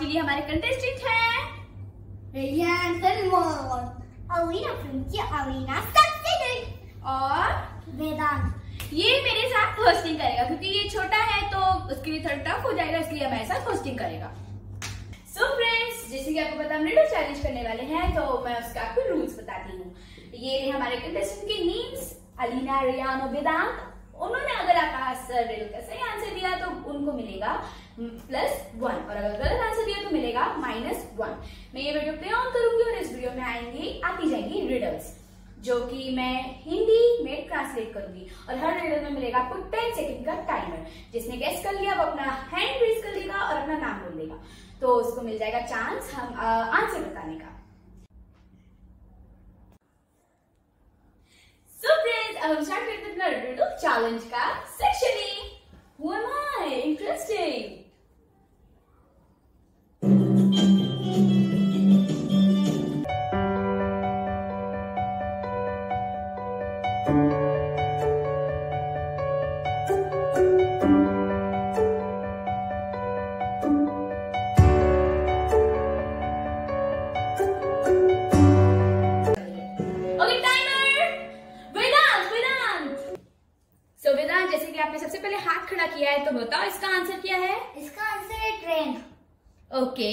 के लिए हमारे कंटेस्टेंट हैं। रेयान सलमान अलीना सक्सेड और वेदांत ये मेरे साथ होस्टिंग करेगा क्योंकि ये छोटा है तो उसके लिए थोड़ा टफ हो जाएगा इसलिए हमारे साथ होस्टिंग करेगा। सो so फ्रेंड्स जैसे कि आपको पता हम रिडल चैलेंज करने वाले हैं तो मैं उसका आपको रूल्स बताती हूँ। ये हमारे कंटेस्टेंट के नेम्स अलीना रियान और वेदांत उन्होंने अगर आपका रिडल का सही आंसर दिया तो उनको मिलेगा प्लस वन और अगर गलत आंसर दिया तो मिलेगा माइनस वन मैं ये वीडियो प्ले ऑन करूँगी और इस वीडियो में आएँगी, आती जाएँगी रिडल्स जो कि मैं हिंदी में ट्रांसलेट करूँगी और हर रिडल में मिलेगा आपको टेन सेकंड का टाइमर जिसने गेस कर लिया वो अपना हैंड रेज कर लेगा और अपना नाम बोल देगा। तो उसको मिल जाएगा चांस हम आंसर बताने का। अब हम स्टार्ट करते हैं अपना रिडल चैलेंज का section A who am I interesting खड़ा किया है तो बताओ इसका आंसर क्या है? इसका आंसर है train. Okay.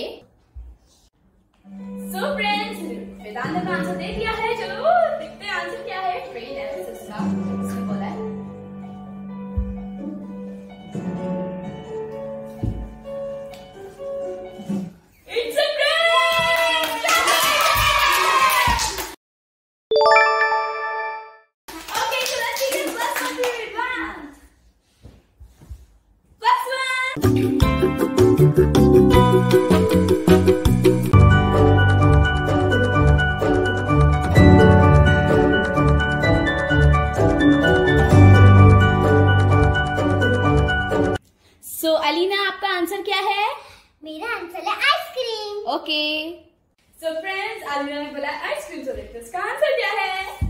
So friends Vedant ने आंसर दे दिया है चलो देखते हैं आंसर क्या है ट्रेन है सो फ्रेंड्स आज मैंने बोला आइसक्रीम तो देखते इसका आंसर क्या है?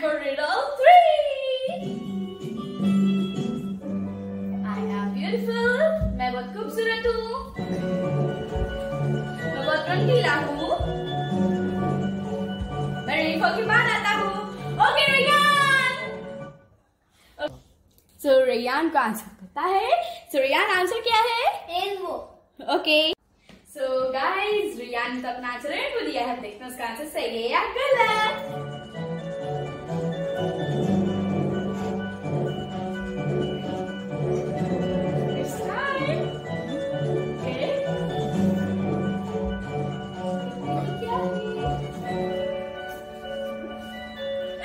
Time for riddle three. I am beautiful. मैं बहुत खूबसूरत हूँ। मैं बहुत रंगीला हूँ। मैं रेनफॉल के बाद आता हूँ। ओके रेयान सो रेयान का आंसर पता है? सो रेयान आंसर क्या है? Rainbow okay so guys Riyan ने तो अपना आंसर रेनबो दिया है। हैं उसका आंसर सही है या गलत।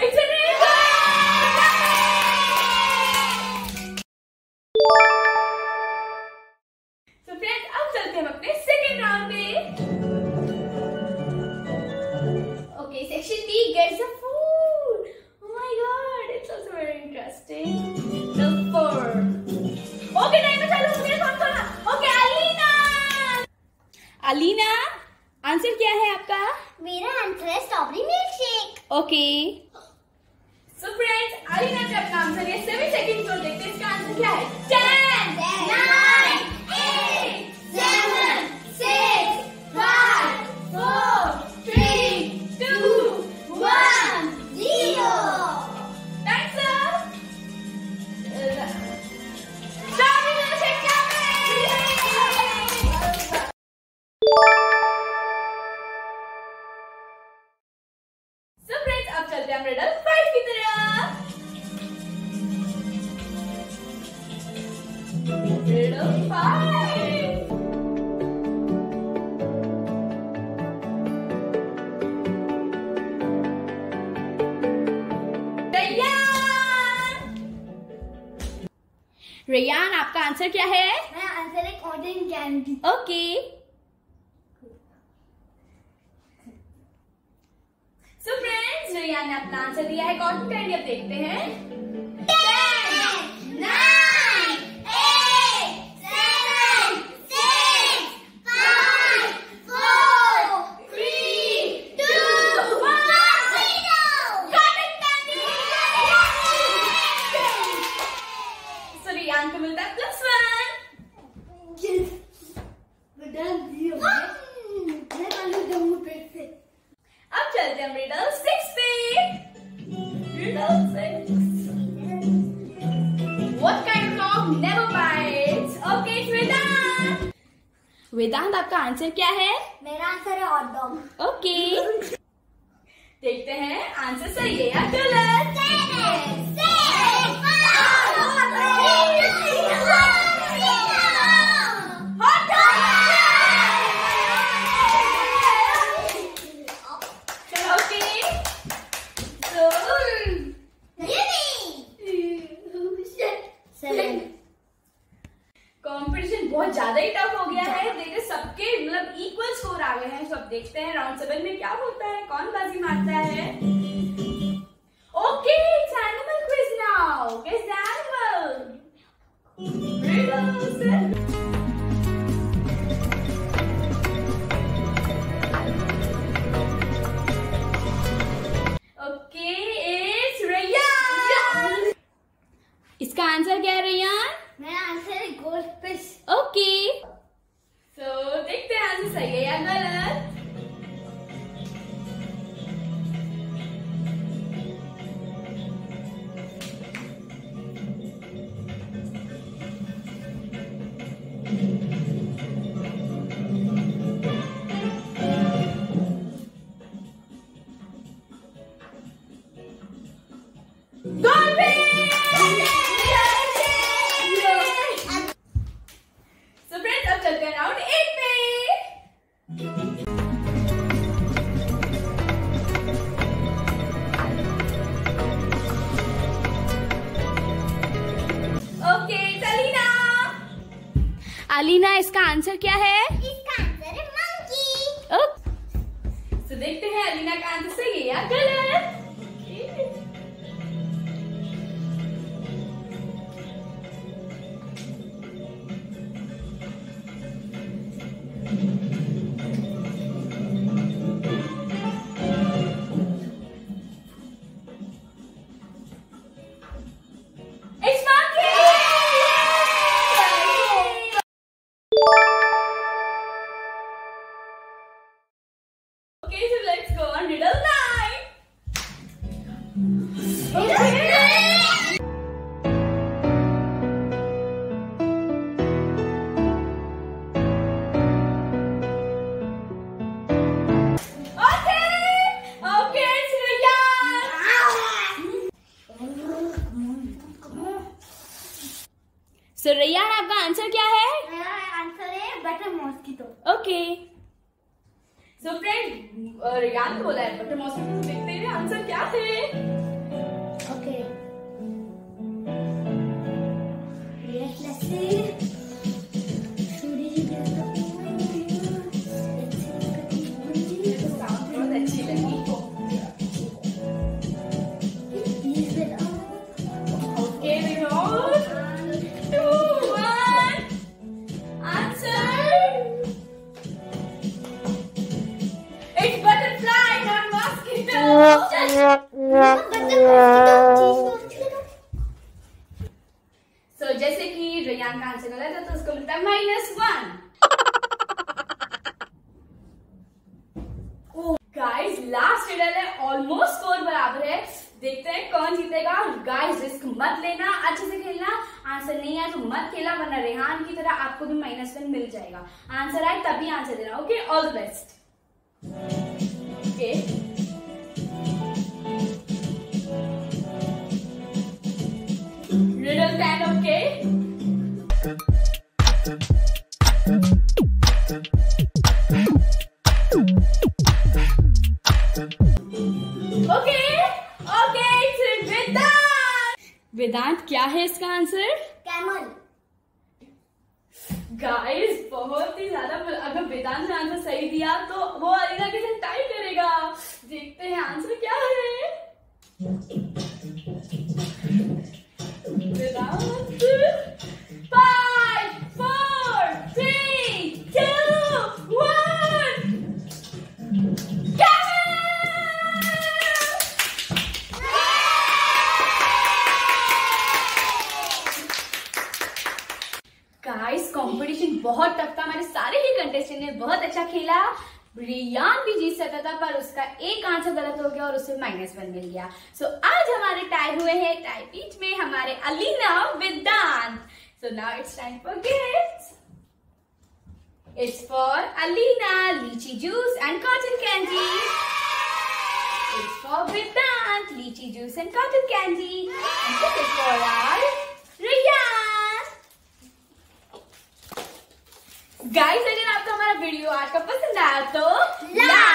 It's a rainbow! तो फ्रेंड्स अब चलते हम अपने सेकेंड राउंड पे। Okay section D gets a food oh my god it's also very interesting the four okay timer चालू हो गया कौन कौन ओके अलीना अलीना आंसर क्या है आपका? मेरा आंसर है strawberry milk shake okay so friends अभी ना का नाम से ये सेवन सेकंड को देखते हैं इसका आंसर क्या है 10 9 8 7 6 रेयान आपका आंसर क्या है? मेरा आंसर है cotton candy okay so friends Reyan ने अपना आंसर दिया है कॉटन कैंडी अब देखते हैं। वेदांत आपका आंसर क्या है? मेरा आंसर है हॉट डॉग ओके देखते हैं आंसर सही है या गलत? कंपटीशन बहुत ज़्यादा ही टफ हो गया है। देखिए सबके मतलब इक्वल स्कोर आ गए हैं। सब देखते हैं राउंड सेवन में क्या होता है कौन बाजी मारता है। Okay it's animal quiz now animal Alina इसका आंसर क्या है? इसका आंसर है मंकी तो देखते हैं अलीना का आंसर सही है या गलत? Thank It's आपका आंसर क्या है? मेरा आंसर है butter mosquito okay so friend Riyan बोला है बटर मॉस्किटो देखते हैं आंसर क्या है ओके Yes, का आंसर गलत है तो उसको मिलता है minus one guys last riddle है ऑलमोस्ट स्कोर बराबर है। देखते हैं कौन जीतेगा। गाइस रिस्क मत लेना, अच्छे से खेलना। आंसर नहीं आया तो मत खेला, वरना रेहान की तरह आपको भी माइनस वन मिल जाएगा। आंसर आए तभी आंसर देना okay all the best okay है इसका आंसर कैमल गाइस बहुत ही ज़्यादा अगर वेदांत ने आंसर सही दिया तो वो अलीगा किसे टाई करेगा। देखते हैं आंसर क्या है। वेदांत? बहुत टफ था। हमारे सारे ही कंटेस्टेंट ने बहुत अच्छा खेला। रियान भी जीत सकता था पर उसका एक आंसर गलत हो गया और उसे माइनस वन मिल गया। सो so, आज हमारे टाई हुए हैं। टाई बीच में हमारे Alina Vedant so now it's time for for Alina, lychee juice and cotton candy. It's for Vedant, lychee juice and cotton candy. And this is for our guys अगर आपको हमारा वीडियो आज का पसंद आया तो Like.